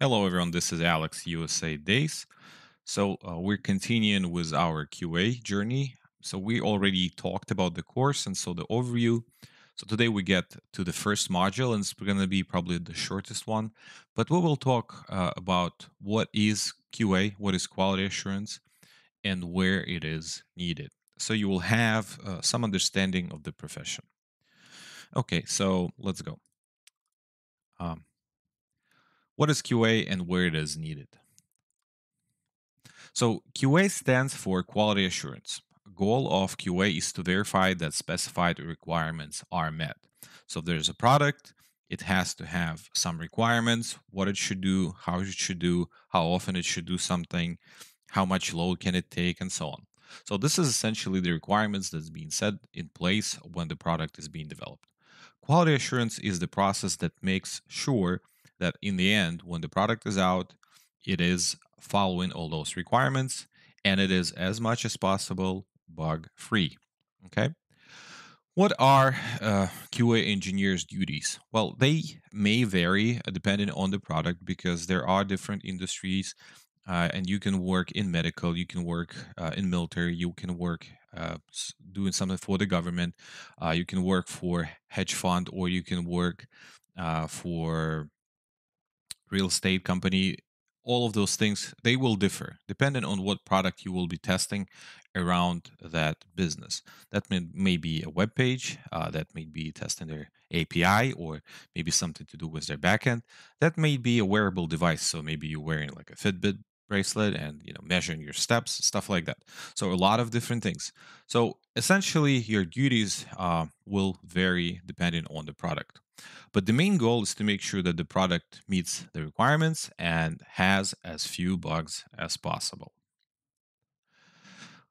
Hello, everyone. This is Alex, USA Days. So, uh, we're continuing with our QA journey. So, we already talked about the course and so the overview. So, today we get to the first module, and it's going to be probably the shortest one. But we will talk uh, about what is QA, what is quality assurance, and where it is needed. So, you will have uh, some understanding of the profession. Okay, so let's go. Um, what is QA and where it is needed? So QA stands for quality assurance. Goal of QA is to verify that specified requirements are met. So if there's a product, it has to have some requirements, what it should do, how it should do, how often it should do something, how much load can it take, and so on. So this is essentially the requirements that's being set in place when the product is being developed. Quality assurance is the process that makes sure that in the end, when the product is out, it is following all those requirements and it is as much as possible bug free. Okay. What are uh, QA engineers' duties? Well, they may vary uh, depending on the product because there are different industries, uh, and you can work in medical, you can work uh, in military, you can work uh, doing something for the government, uh, you can work for hedge fund, or you can work for real estate company all of those things they will differ depending on what product you will be testing around that business. That may, may be a web page uh, that may be testing their api or maybe something to do with their backend. That may be a wearable device so maybe you're wearing like a fitbit bracelet and you know measuring your steps stuff like that. So a lot of different things. So essentially your duties uh, will vary depending on the product but the main goal is to make sure that the product meets the requirements and has as few bugs as possible.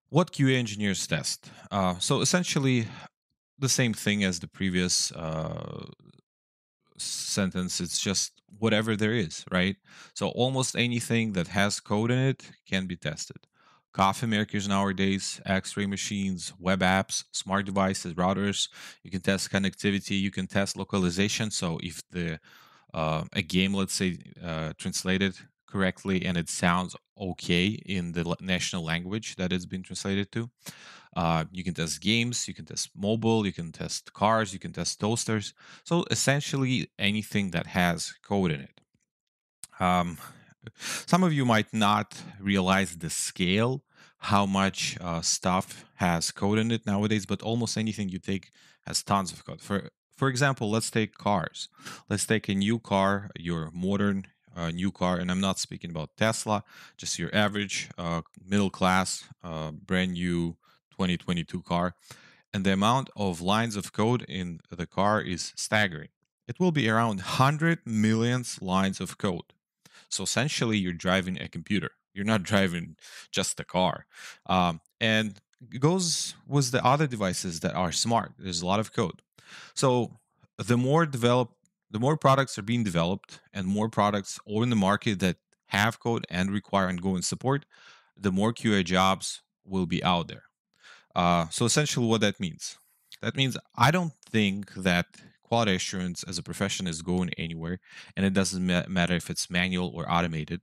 What QA engineers test? Uh, so essentially, the same thing as the previous uh, sentence. It's just whatever there is, right? So almost anything that has code in it can be tested coffee makers nowadays, X-ray machines, web apps, smart devices, routers. You can test connectivity. You can test localization. So if the uh, a game, let's say, uh, translated correctly and it sounds okay in the national language that it's been translated to. Uh, you can test games, you can test mobile, you can test cars, you can test toasters. So essentially anything that has code in it. Um, some of you might not realize the scale how much uh, stuff has code in it nowadays, but almost anything you take has tons of code. For for example, let's take cars. Let's take a new car, your modern uh, new car, and I'm not speaking about Tesla, just your average uh, middle class, uh, brand new 2022 car, and the amount of lines of code in the car is staggering. It will be around 100 million lines of code. So essentially, you're driving a computer. You're not driving just the car. Um, and it goes with the other devices that are smart. There's a lot of code. So the more developed, the more products are being developed, and more products are in the market that have code and require ongoing support, the more QA jobs will be out there. Uh, so essentially, what that means. That means I don't think that quality assurance as a profession is going anywhere and it doesn't ma- matter if it's manual or automated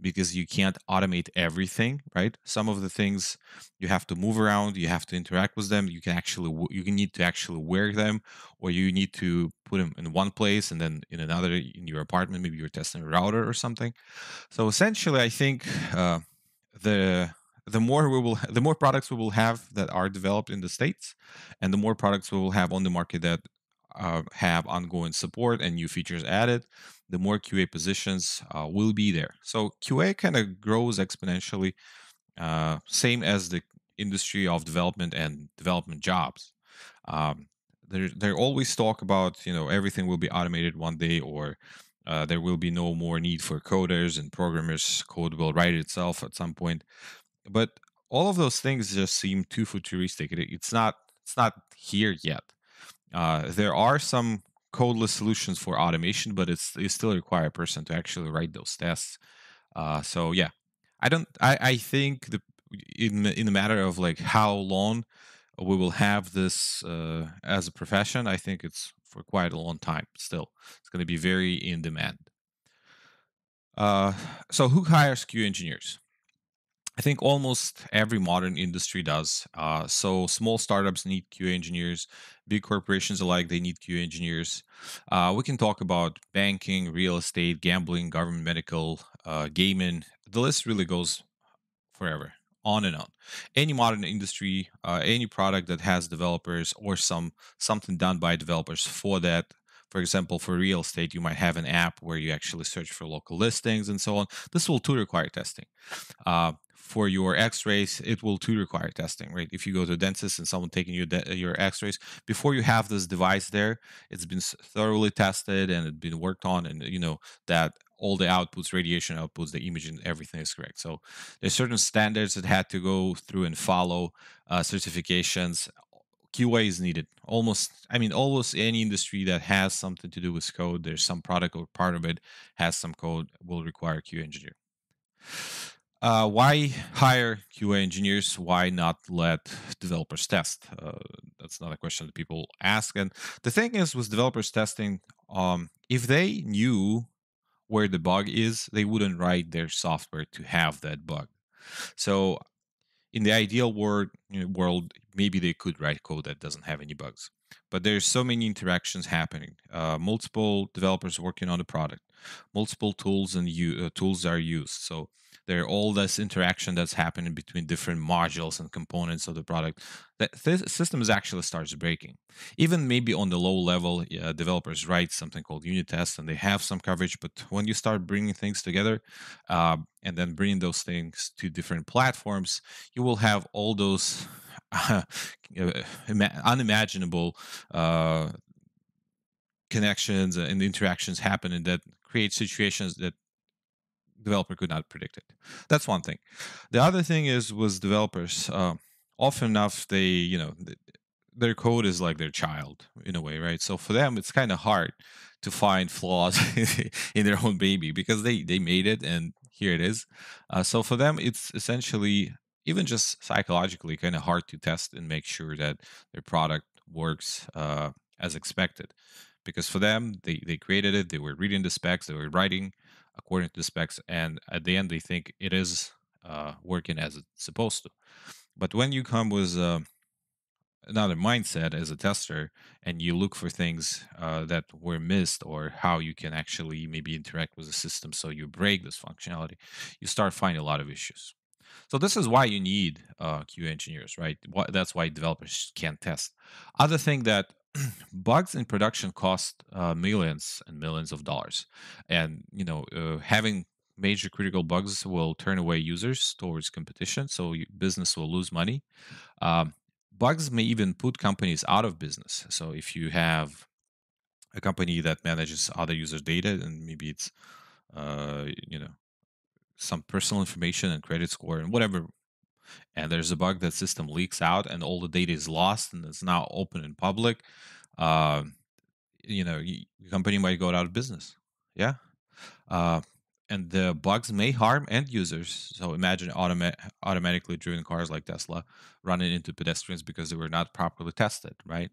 because you can't automate everything right? Some of the things you have to move around you have to interact with them you can actually you can need to actually wear them or you need to put them in one place and then in another in your apartment maybe you're testing a router or something. So essentially i think uh, the the more we will the more products we will have that are developed in the states and the more products we will have on the market that uh, have ongoing support and new features added, the more QA positions uh, will be there. So QA kind of grows exponentially, uh, same as the industry of development and development jobs. Um, there, always talk about you know everything will be automated one day, or uh, there will be no more need for coders and programmers. Code will write itself at some point. But all of those things just seem too futuristic. It, it's not. It's not here yet. Uh, there are some codeless solutions for automation, but it's you still require a person to actually write those tests. Uh, so yeah, I don't. I I think the in in the matter of like how long we will have this uh, as a profession, I think it's for quite a long time. Still, it's going to be very in demand. Uh, so who hires QA engineers? I think almost every modern industry does. Uh, so small startups need QA engineers. Big corporations alike, they need QA engineers. Uh, we can talk about banking, real estate, gambling, government, medical, uh, gaming. The list really goes forever, on and on. Any modern industry, uh, any product that has developers or some something done by developers for that. For example, for real estate, you might have an app where you actually search for local listings and so on. This will too require testing. Uh, for your x-rays it will too require testing right if you go to a dentist and someone taking your your x-rays before you have this device there it's been thoroughly tested and it's been worked on and you know that all the outputs radiation outputs the imaging everything is correct so there's certain standards that had to go through and follow uh, certifications QA is needed. Almost, I mean, almost any industry that has something to do with code, there's some product or part of it has some code will require QA engineer. Uh, why hire QA engineers? Why not let developers test? Uh, that's not a question that people ask. And the thing is, with developers testing, um, if they knew where the bug is, they wouldn't write their software to have that bug. So, in the ideal world, you know, world, maybe they could write code that doesn't have any bugs. But there's so many interactions happening. Uh, multiple developers working on the product, multiple tools and u- uh, tools are used. So there all this interaction that's happening between different modules and components of the product that this system is actually starts breaking. Even maybe on the low level uh, developers write something called unit tests and they have some coverage but when you start bringing things together uh, and then bringing those things to different platforms you will have all those uh, unimaginable uh, connections and interactions happening that create situations that developer could not predict it. That's one thing. The other thing is was developers. Uh, often enough, they you know their code is like their child in a way, right? So for them, it's kind of hard to find flaws in their own baby because they they made it and here it is. Uh, so for them, it's essentially even just psychologically kind of hard to test and make sure that their product works uh, as expected because for them they, they created it they were reading the specs they were writing according to the specs, and at the end they think it is uh, working as it's supposed to. But when you come with uh, another mindset as a tester and you look for things uh, that were missed or how you can actually maybe interact with the system so you break this functionality, you start finding a lot of issues. So this is why you need uh, QA engineers, right? That's why developers can't test. Other thing that bugs in production cost uh, millions and millions of dollars, and you know uh, having major critical bugs will turn away users towards competition, so business will lose money. Um, bugs may even put companies out of business. So if you have a company that manages other users' data, and maybe it's uh, you know some personal information and credit score and whatever and there's a bug that system leaks out and all the data is lost and it's now open in public uh, you know the company might go out of business. Yeah. Uh, and the bugs may harm end users. So imagine automa- automatically driven cars like tesla running into pedestrians because they were not properly tested right?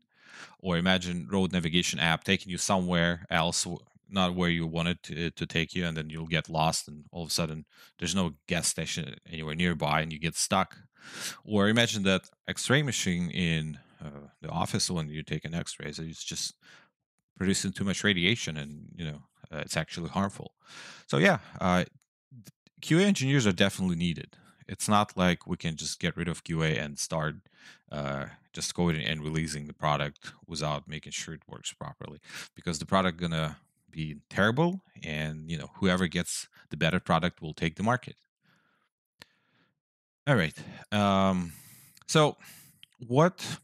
Or imagine road navigation app taking you somewhere else not where you wanted to, to take you and then you'll get lost and all of a sudden there's no gas station anywhere nearby and you get stuck. Or imagine that x-ray machine in uh, the office when you take an x-ray so it's just producing too much radiation and you know uh, it's actually harmful. So yeah uh, qa engineers are definitely needed. It's not like we can just get rid of qa and start uh, just going and releasing the product without making sure it works properly because the product gonna be terrible and you know whoever gets the better product will take the market. All right um, so what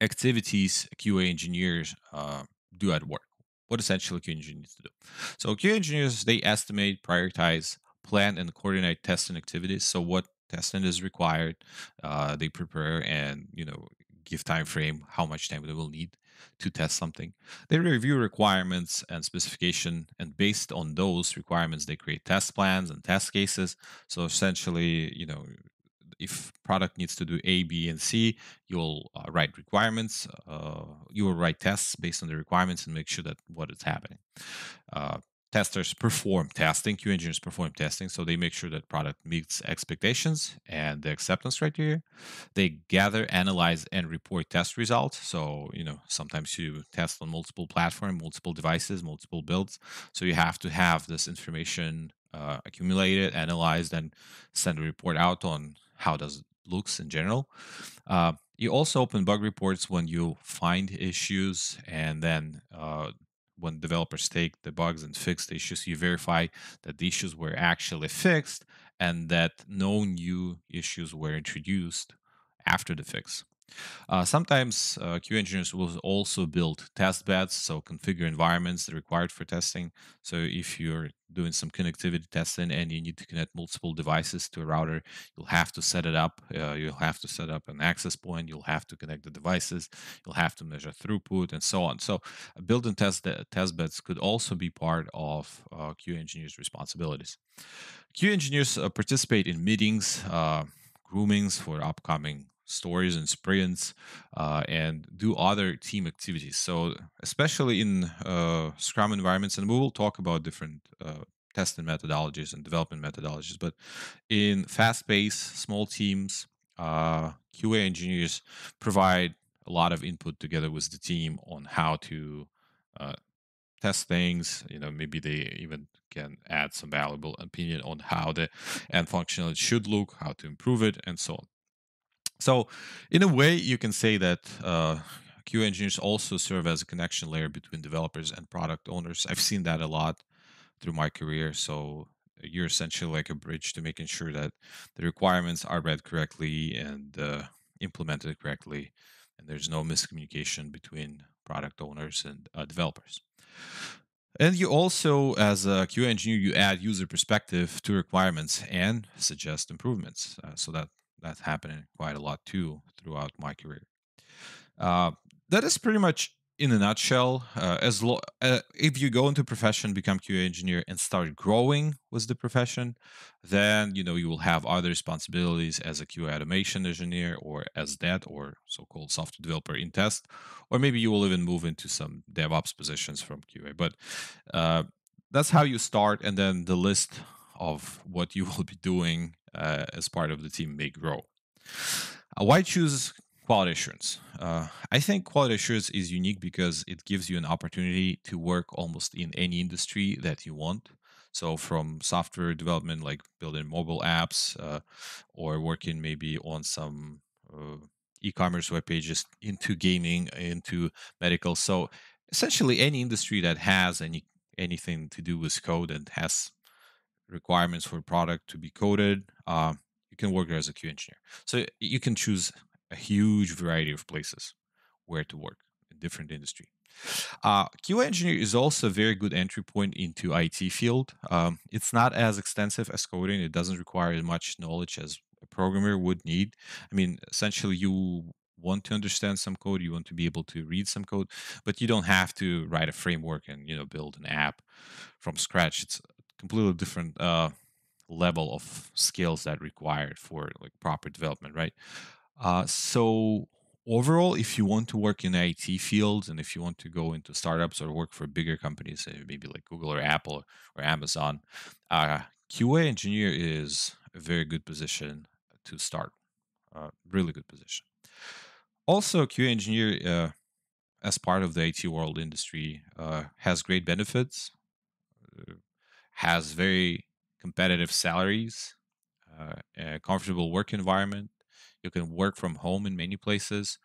activities qa engineers uh, do at work? What essentially qa engineers do? So qa engineers they estimate prioritize plan and coordinate testing activities. So what testing is required uh, they prepare and you know give time frame how much time they will need to test something. They review requirements and specification, and based on those requirements, they create test plans and test cases. So essentially, you know, if product needs to do A, B, and C, you'll uh, write requirements. Uh, you will write tests based on the requirements and make sure that what is happening. Uh, testers perform testing, QA engineers perform testing, so they make sure that product meets expectations and the acceptance criteria. They gather, analyze, and report test results. So you know sometimes you test on multiple platforms, multiple devices, multiple builds. So you have to have this information uh, accumulated, analyzed, and send a report out on how does it looks in general. Uh, you also open bug reports when you find issues and then uh, when developers take the bugs and fix the issues, you verify that the issues were actually fixed and that no new issues were introduced after the fix. Uh, sometimes uh, QA engineers will also build test beds, so configure environments that are required for testing. So if you're doing some connectivity testing and you need to connect multiple devices to a router, you'll have to set it up. Uh, you'll have to set up an access point. You'll have to connect the devices. You'll have to measure throughput and so on. So uh, building test test beds could also be part of uh, QA engineers' responsibilities. QA engineers uh, participate in meetings, groomings for upcoming stories and sprints uh, and do other team activities. So, especially in uh, Scrum environments, and we will talk about different uh, testing methodologies and development methodologies, but in fast paced, small teams, uh, QA engineers provide a lot of input together with the team on how to uh, test things. You know, maybe they even can add some valuable opinion on how the end functionality should look, how to improve it, and so on. So, in a way, you can say that uh, QA engineers also serve as a connection layer between developers and product owners. I've seen that a lot through my career. So, you're essentially like a bridge to making sure that the requirements are read correctly and uh, implemented correctly, and there's no miscommunication between product owners and uh, developers. And you also, as a QA engineer, you add user perspective to requirements and suggest improvements. Uh, so that that's happening quite a lot too throughout my career. Uh, that is pretty much in a nutshell. Uh, as lo- uh, if you go into profession, become QA engineer, and start growing with the profession, then you know you will have other responsibilities as a QA automation engineer, or as that, or so-called software developer in test, or maybe you will even move into some DevOps positions from QA. But uh, that's how you start, and then the list of what you will be doing uh, as part of the team may grow. Uh, why choose quality assurance? Uh, I think quality assurance is unique because it gives you an opportunity to work almost in any industry that you want. So, from software development, like building mobile apps, uh, or working maybe on some uh, e-commerce web pages, into gaming, into medical. So, essentially, any industry that has any anything to do with code and has requirements for a product to be coded, uh, you can work there as a QA engineer. So you can choose a huge variety of places where to work in different industry. Uh, QA engineer is also a very good entry point into IT field. Um, it's not as extensive as coding. It doesn't require as much knowledge as a programmer would need. I mean, essentially, you want to understand some code, you want to be able to read some code, but you don't have to write a framework and you know build an app from scratch. It's completely different uh, level of skills that required for like proper development, right? Uh, so overall, if you want to work in IT fields and if you want to go into startups or work for bigger companies, maybe like Google or Apple or Amazon, uh, QA engineer is a very good position to start. Uh, really good position. Also, QA engineer, uh, as part of the IT world industry, uh, has great benefits. Has very competitive salaries, uh, a comfortable work environment. You can work from home in many places.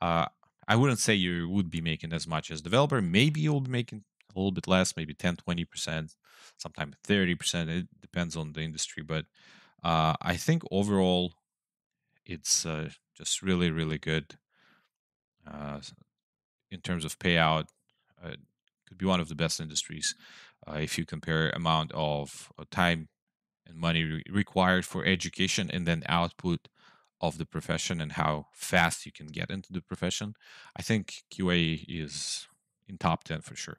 Uh, I wouldn't say you would be making as much as developer. Maybe you'll be making a little bit less, maybe 10, 20%, sometimes 30%. It depends on the industry. But uh, I think overall, it's uh, just really, really good uh, in terms of payout. Uh, could be one of the best industries if you compare amount of uh, time and money re- required for education and then output of the profession and how fast you can get into the profession i think qa is in top 10 for sure.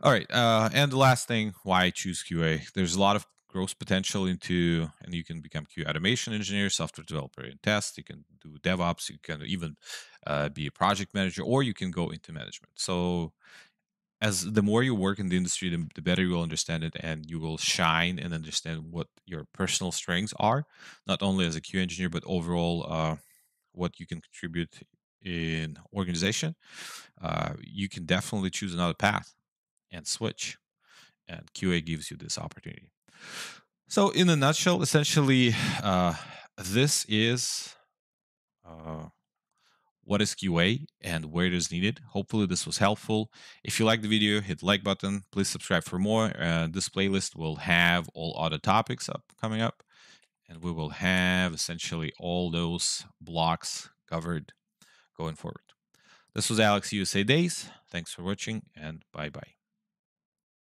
All right uh, and the last thing why i choose qa there's a lot of growth potential into and you can become qa automation engineer software developer in test you can do devops you can even uh, be a project manager or you can go into management. So as the more you work in the industry, the, the better you will understand it, and you will shine and understand what your personal strengths are, not only as a QA engineer but overall uh, what you can contribute in organization. Uh, you can definitely choose another path and switch, and QA gives you this opportunity. So, in a nutshell, essentially, uh, this is uh, what is QA and where it is needed. Hopefully this was helpful. If you like the video, hit like button. Please subscribe for more. Uh, this playlist will have all other topics up coming up. And we will have essentially all those blocks covered going forward. This was Alex USA Days. Thanks for watching and bye bye.